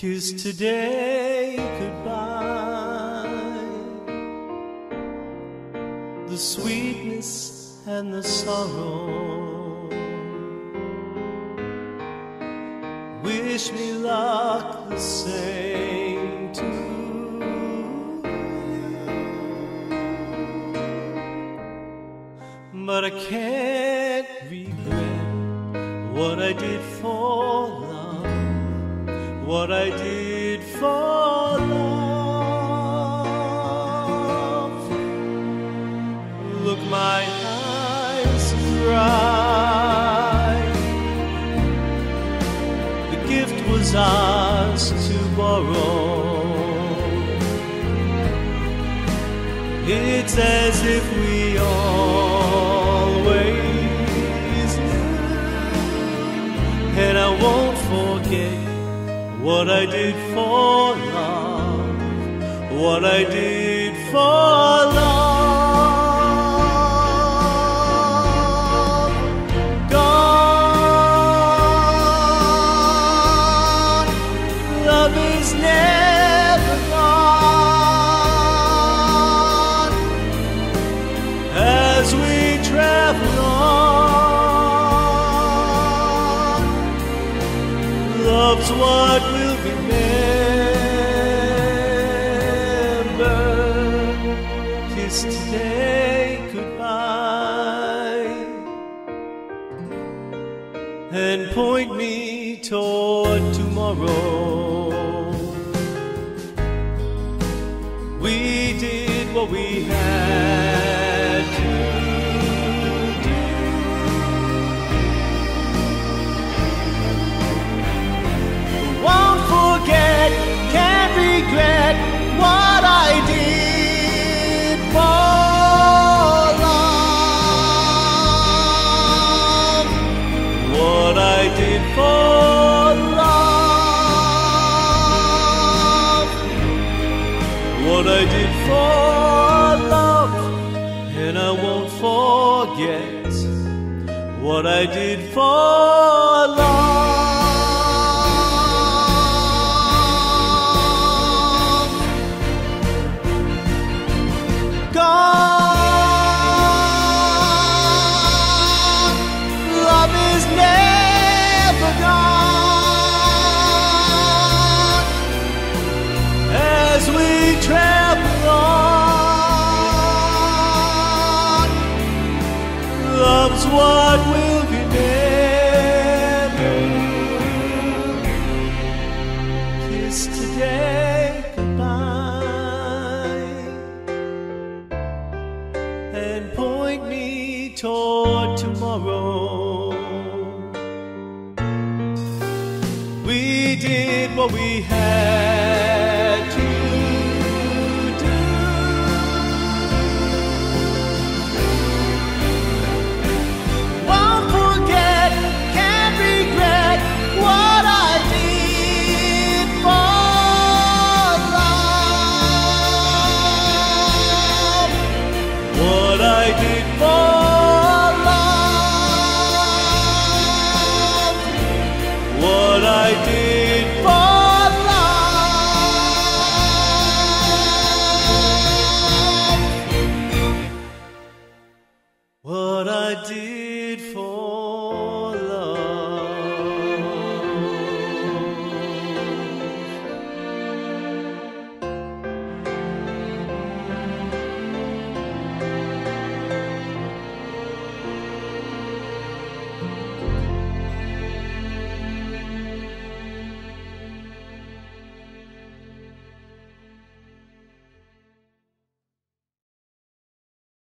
Kiss today goodbye. The sweetness and the sorrow. Wish me luck the same to you. But I can't regret what I did for love what I did for love. Look, my eyes cry. The gift was ours to borrow. It's as if we always I did for love, what I did for love. What will remember. Kiss today goodbye and point me toward tomorrow. We did what we had for love. And I won't forget what I did for love. Love's what will be remembered. Kiss today goodbye and point me toward tomorrow. We did what we had for love. What I did for love. What I did for